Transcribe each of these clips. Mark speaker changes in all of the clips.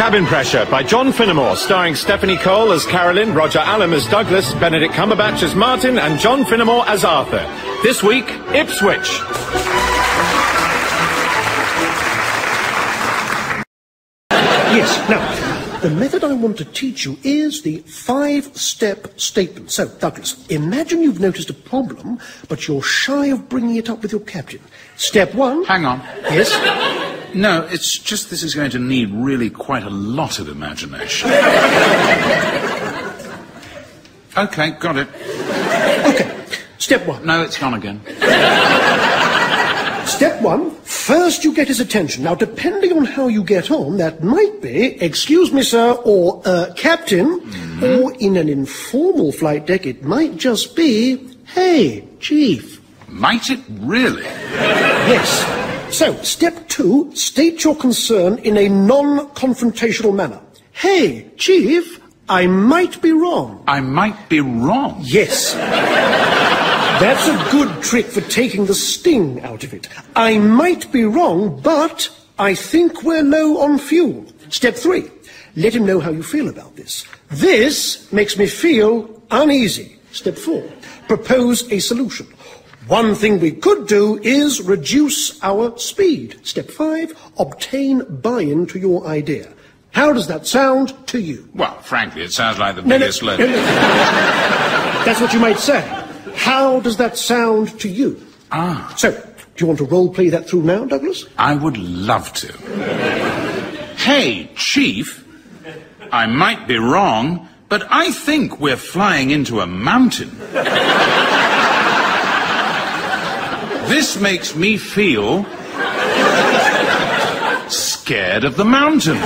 Speaker 1: Cabin Pressure by John Finnemore, starring Stephanie Cole as Carolyn, Roger Allam as Douglas, Benedict Cumberbatch as Martin, and John Finnemore as Arthur. This week, Ipswich.
Speaker 2: Yes, now, the method I want to teach you is the five-step statement. So, Douglas, imagine you've noticed a problem, but you're shy of bringing it up with your captain. Step one...
Speaker 3: Hang on.
Speaker 2: Yes?
Speaker 3: No, it's just this is going to need really quite a lot of imagination. okay, got it.
Speaker 2: Okay. Step one.
Speaker 3: No, it's gone again.
Speaker 2: Step one, first you get his attention. Now, depending on how you get on, that might be, excuse me, sir, or, uh, captain, or in an informal flight deck, it might just be, hey, chief.
Speaker 3: Might it really?
Speaker 2: Yes. So, step two, state your concern in a non-confrontational manner. Hey, chief, I might be wrong.
Speaker 3: I might be wrong.
Speaker 2: Yes. That's a good trick for taking the sting out of it. I might be wrong, but I think we're low on fuel. Step three, let him know how you feel about this. This makes me feel uneasy. Step four, propose a solution. One thing we could do is reduce our speed. Step five, obtain buy-in to your idea. How does that sound to you?
Speaker 3: Well, frankly, it sounds like the
Speaker 2: No, no,
Speaker 3: biggest
Speaker 2: no,
Speaker 3: letter.
Speaker 2: no. That's what you might say. How does that sound to you?
Speaker 3: Ah.
Speaker 2: So, do you want to role play that through now, Douglas?
Speaker 3: I would love to. Hey, Chief, I might be wrong, but I think we're flying into a mountain. This makes me feel scared of the mountain.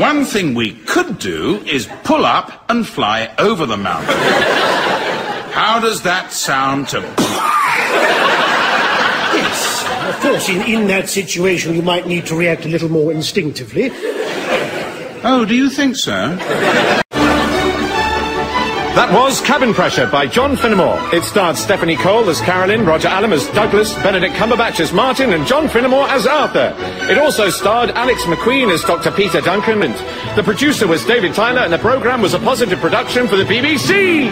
Speaker 3: One thing we could do is pull up and fly over the mountain. How does that sound to
Speaker 2: Yes. Of course, in, in that situation, you might need to react a little more instinctively.
Speaker 3: Oh, do you think so?
Speaker 1: That was Cabin Pressure by John Finnemore. It starred Stephanie Cole as Carolyn, Roger Allam as Douglas, Benedict Cumberbatch as Martin, and John Finnemore as Arthur. It also starred Alex MacQueen as Dr. Peter Duncan, and the producer was David Tyler, and the program was a Pozzitive production for the BBC.